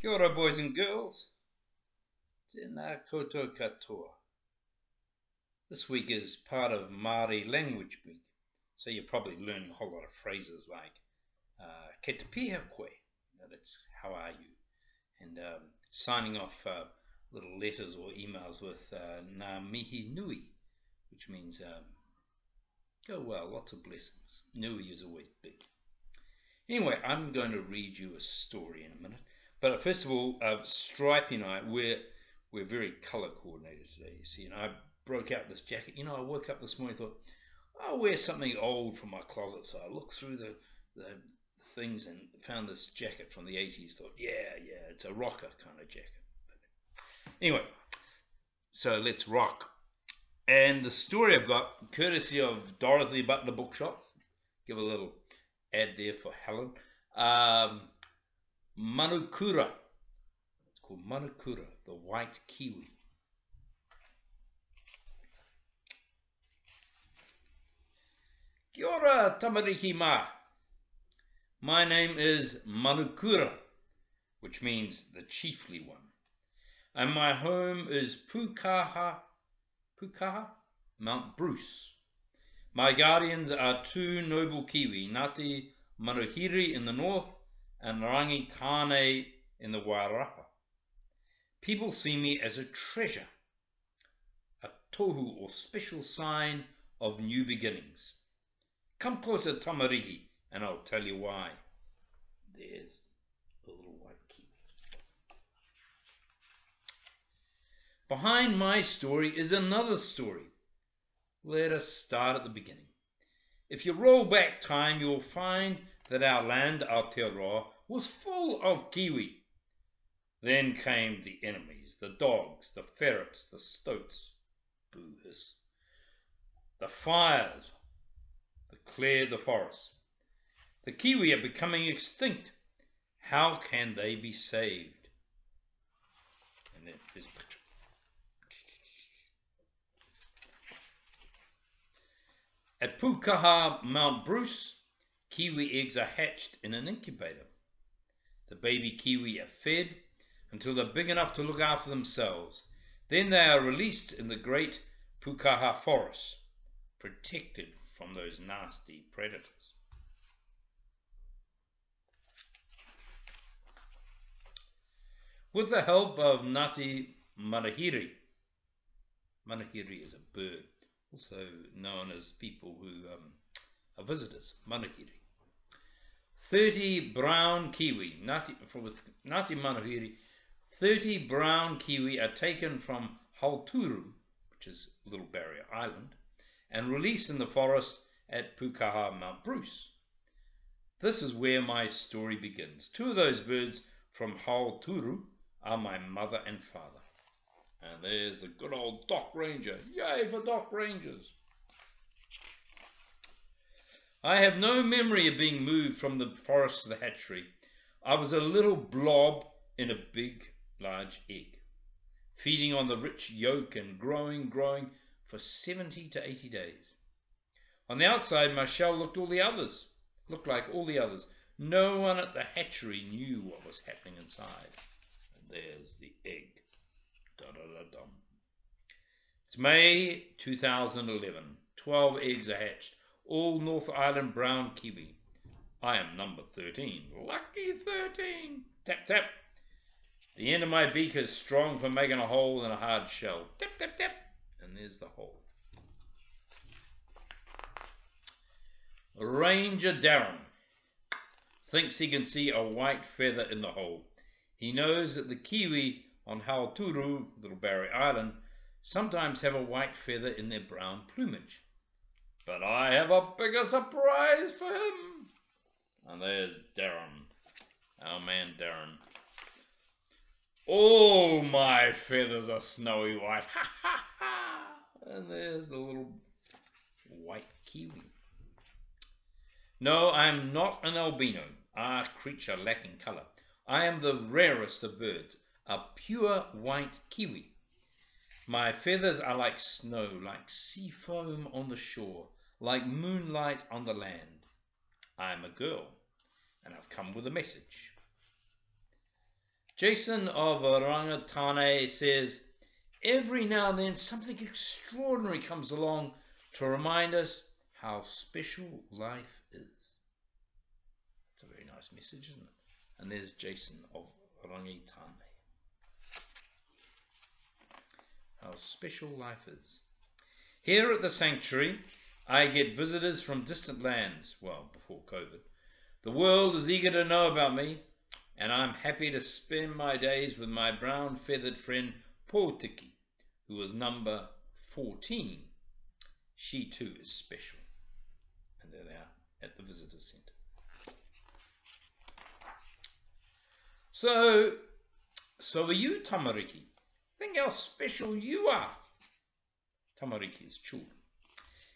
Kia ora, boys and girls. Tēnā koutou katoa. This week is part of Māori Language Week, so you're probably learning a whole lot of phrases like uh, Ke te koe, that's how are you, and um, signing off uh, little letters or emails with uh, Ngā mihi nui, which means um, go well, lots of blessings. Nui is always big. Anyway, I'm going to read you a story in a minute. But first of all, uh, Stripey and I, we're, we're very colour coordinated today, you see. And I broke out this jacket. You know, I woke up this morning and thought, I'll wear something old from my closet. So I looked through the, the things and found this jacket from the 80s. Thought, yeah, yeah, it's a rocker kind of jacket. Anyway, so let's rock. And the story I've got, courtesy of Dorothy Butler Bookshop, give a little ad there for Helen. Um, Manukura. It's called Manukura, the white kiwi. Kia ora, tamariki ma. My name is Manukura, which means the chiefly one. And my home is Pukaha, Pukaha, Mount Bruce. My guardians are two noble kiwi, Ngāti Manuhiri in the north and Rangitane in the Wairarapa. People see me as a treasure, a tohu or special sign of new beginnings. Come closer, Tamariki, and I'll tell you why. There's the little white kiwi. Behind my story is another story. Let us start at the beginning. If you roll back time, you'll find that our land, Aotearoa, was full of kiwi. Then came the enemies, the dogs, the ferrets, the stoats, boo hiss, the fires that cleared the forest. The kiwi are becoming extinct. How can they be saved? And there's a picture. At Pukaha Mount Bruce, Kiwi eggs are hatched in an incubator. The baby kiwi are fed until they're big enough to look after themselves. Then they are released in the great Pukaha forest, protected from those nasty predators. With the help of Ngāti Manuhiri, Manuhiri is a bird, also known as people who um, are visitors, Manuhiri. 30 brown kiwi, Ngāti Manuhiri, 30 brown kiwi are taken from Hauturu, which is Little Barrier Island, and released in the forest at Pukaha Mount Bruce. This is where my story begins. Two of those birds from Hauturu are my mother and father. And there's the good old Doc Ranger. Yay for Doc Rangers! I have no memory of being moved from the forest to the hatchery. I was a little blob in a big, large egg, feeding on the rich yolk and growing, growing for 70 to 80 days. On the outside, my shell looked all the others, looked like all the others. No one at the hatchery knew what was happening inside. And there's the egg. Da da da dum. It's May 2011. 12 eggs are hatched all North Island brown kiwi. I am number 13. Lucky 13. Tap, tap. The end of my beak is strong for making a hole in a hard shell. Tap, tap, tap. And there's the hole. Ranger Darren thinks he can see a white feather in the hole. He knows that the kiwi on Hauturu, Little Barrier Island, sometimes have a white feather in their brown plumage. But I have a bigger surprise for him. And there's Darren, our man Darren. Oh, my feathers are snowy white. Ha ha ha! And there's the little white kiwi. No, I am not an albino, a creature lacking colour. I am the rarest of birds, a pure white kiwi. My feathers are like snow, like sea foam on the shore like moonlight on the land. I am a girl, and I've come with a message. Jason of Rangitane says, Every now and then something extraordinary comes along to remind us how special life is. It's a very nice message, isn't it? And there's Jason of Rangitane. How special life is. Here at the sanctuary, I get visitors from distant lands, well, before COVID. The world is eager to know about me, and I'm happy to spend my days with my brown feathered friend Potiki, who is number 14. She too is special. And there they are at the visitor centre. So, so are you, Tamariki? Think how special you are. Tamariki is children.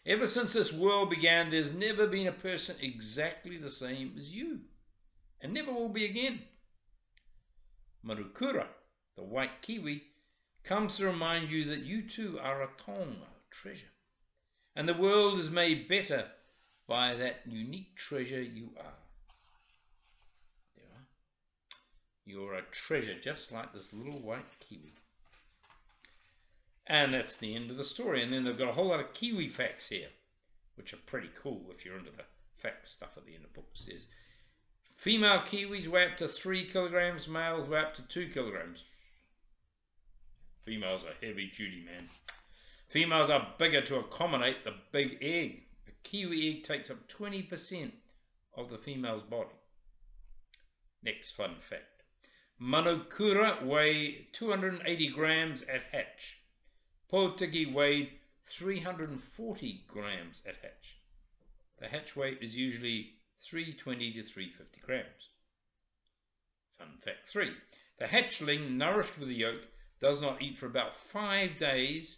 Ever since this world began, there's never been a person exactly the same as you, and never will be again. Manukura, the white kiwi, comes to remind you that you too are a taonga, treasure, and the world is made better by that unique treasure you are. There you are. You're a treasure just like this little white kiwi. And that's the end of the story. And then they've got a whole lot of kiwi facts here, which are pretty cool if you're into the fact stuff at the end of the book. It says female kiwis weigh up to three kilograms, males weigh up to two kilograms. Females are heavy duty, man. Females are bigger to accommodate the big egg. A kiwi egg takes up 20% of the female's body. Next fun fact. Manukura weigh 280 grams at hatch. Potiki weighed 340 grams at hatch. The hatch weight is usually 320 to 350 grams. Fun fact 3. The hatchling, nourished with the yolk, does not eat for about 5 days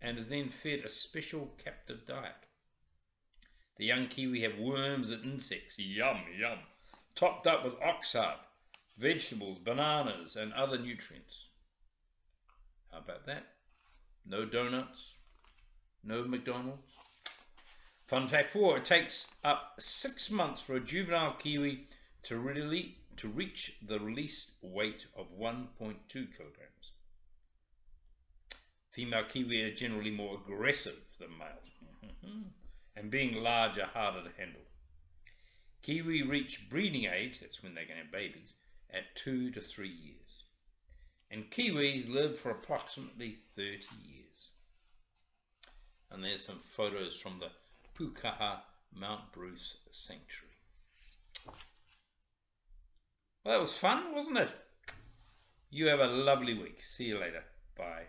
and is then fed a special captive diet. The young kiwi have worms and insects, yum, yum, topped up with oxheart, vegetables, bananas, and other nutrients. How about that? No donuts. No McDonald's. Fun fact four, it takes up six months for a juvenile kiwi to really to reach the released weight of 1.2 kilograms. Female kiwi are generally more aggressive than males, mm-hmm. and being larger, harder to handle. Kiwi reach breeding age, that's when they can have babies, at two to three years. And kiwis live for approximately 30 years. And there's some photos from the Pukaha Mount Bruce Sanctuary. Well, that was fun, wasn't it? You have a lovely week. See you later. Bye.